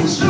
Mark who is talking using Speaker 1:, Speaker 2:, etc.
Speaker 1: It's